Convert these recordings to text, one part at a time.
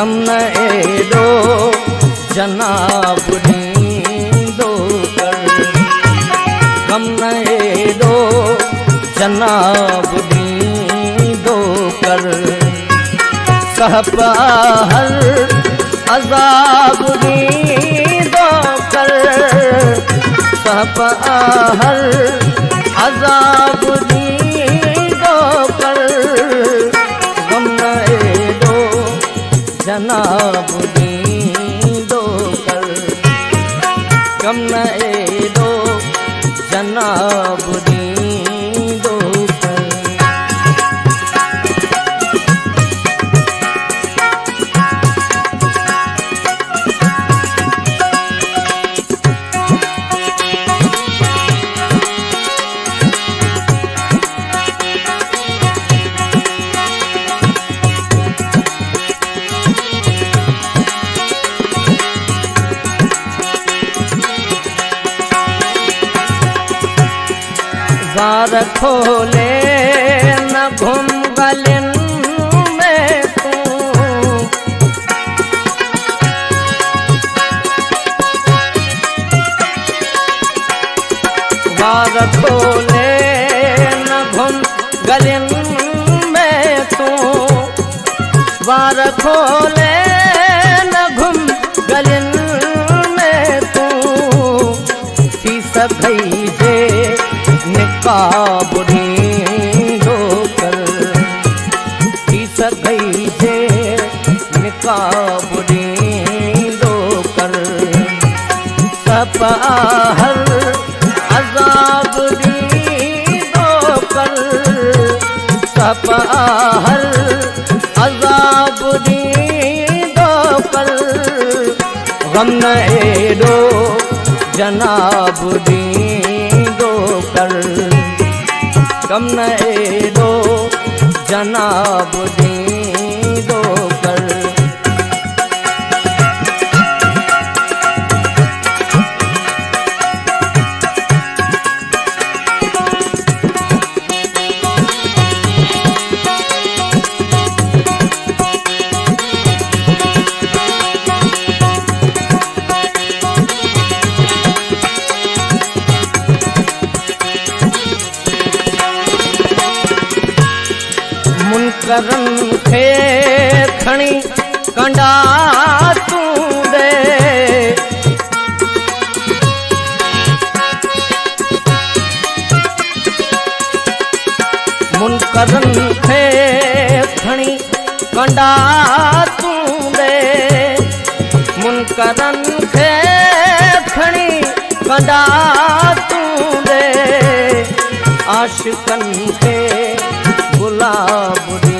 گم نه ايڏو جناب ڏيندو ڪر. گم نه ايڏو جناب ڏيندو ڪر. سهب هر عذاب ڏيندو ڪر. سهب هر जनाब बार खोले, न घुम गलिन में तूं। बार खोले, न घुम गलिन में तूं। बार खोले, न घुम गलिन में तूं। थी सभई جي نڪاب ڏيندو ڪر ٿي سڀئي جي نڪاب ڏيندو ڪر سپ هر عذاب ڏيندو ڪر سپ هر عذاب ڏيندو ڪر گم نه ايڏو جناب ڏيندو ڪر गम न एॾो जनाब ॾींदो करन थे खणी, कंडा तू दे मुनकरन थे खणी, कंडा तू दे मुन करन थे खणी, कंडा तू दे आशिकन के गुलाब दे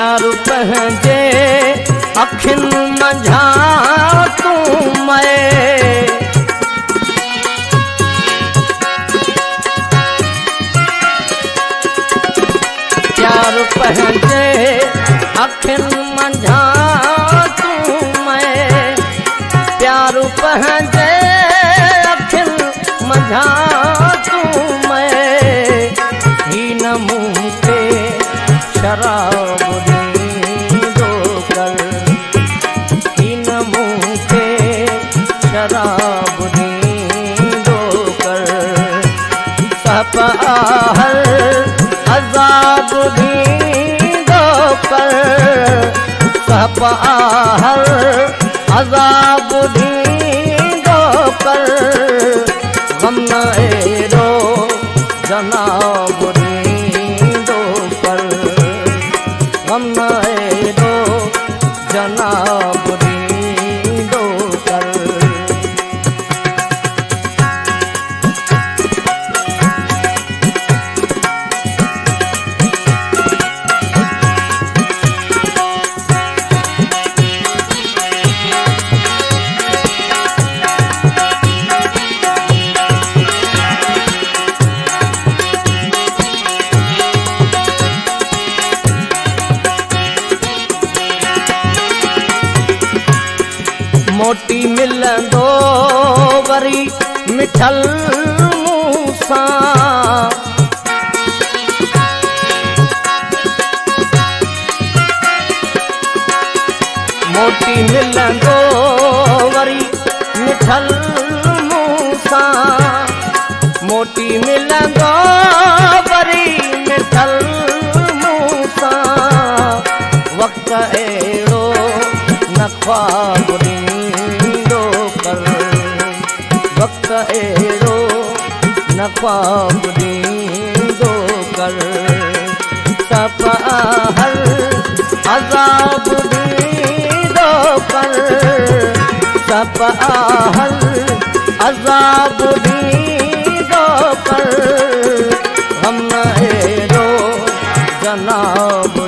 यार पहजे अखिन मझा तू मैं। यार पहजे अखिन मझा तू मैं। प्यार पहजे अखिन मझा شراب ڏيندو ڪر. سپ هر عذاب ڏيندو ڪر. سپ آهر عذاب ڏيندو ڪر. گم نه اهڙو جناب موٽي ملندو وري مٺل سان موٽي ملندو وري مٺل مون موٽي ملندو وري مٺل سان وقت اهڙو نه کواب رو نفعو ڪري. دوپر سل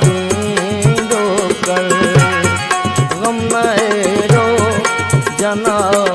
ڏيندو ڪر. رو اهڙو جناب